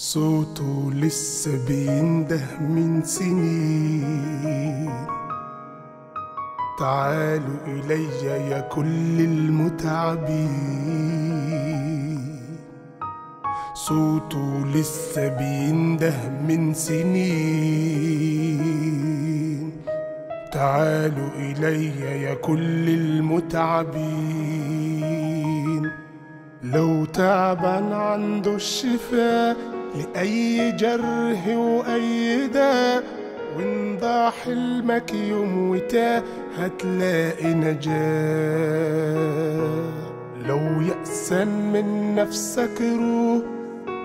صوته لسه بينده من سنين. تعالوا إلي يا كل المتعبين. صوته لسه بينده من سنين. تعالوا إلي يا كل المتعبين. لو تعبان عنده الشفاء لأي جرح وأي داء وإن ضاع حلمك يوم وتاه هتلاقي نجاة. لو يأسا من نفسك روح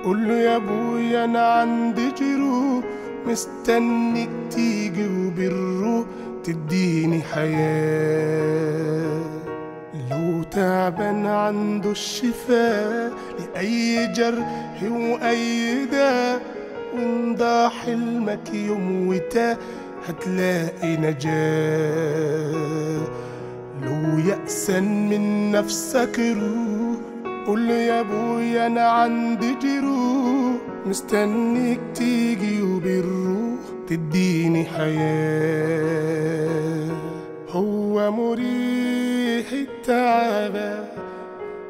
قول له يا أبويا أنا عندي جروح مستنيك تيجي وبالروح تديني حياة. لو تعبان عنده الشفاء لأي جرح وأي داء. وإن ضاع حلمك يوم وتاه هتلاقي نجاة. لو يأسا من نفسك روح قول يا ابويا أنا عندي جروح. مستنيك تيجي وبالروح تديني حياة. التعبة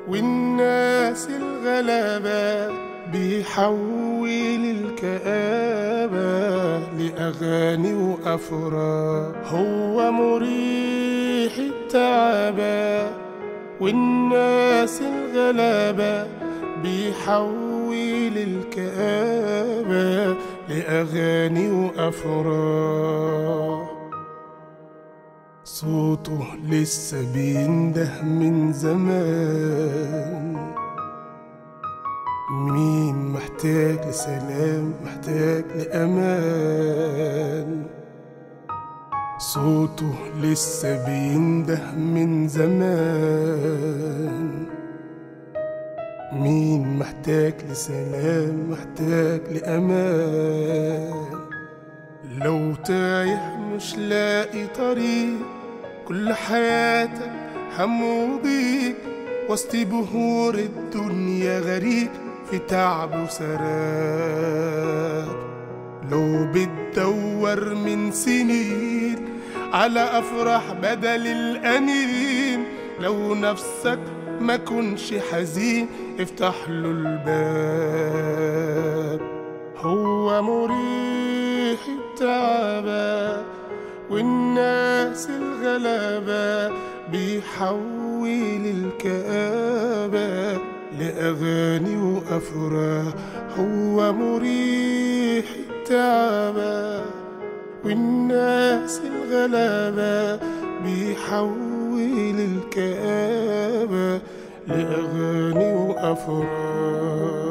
والناس الغلبة بيحول الكآبة لأغاني وأفراح. هو مريح التعبة والناس الغلبة بيحول الكآبة لأغاني وأفراح. صوته لسه بينده من زمان. مين محتاج لسلام محتاج لأمان؟ صوته لسه بينده من زمان. مين محتاج لسلام محتاج لأمان؟ لو تايه مش لاقي طريق كل حياتك هم وضيق وسط بهور الدنيا غريق في تعب وسراب. لو بتدور من سنين على أفراح بدل الأنين لو نفسك ما كنش حزين افتح له الباب. هو مريح التعبة والناس الغلبة بيحول الكآبة لأغاني وأفراح. هو مريح التعبة. والناس الغلبة بيحول الكآبة لأغاني وأفراح.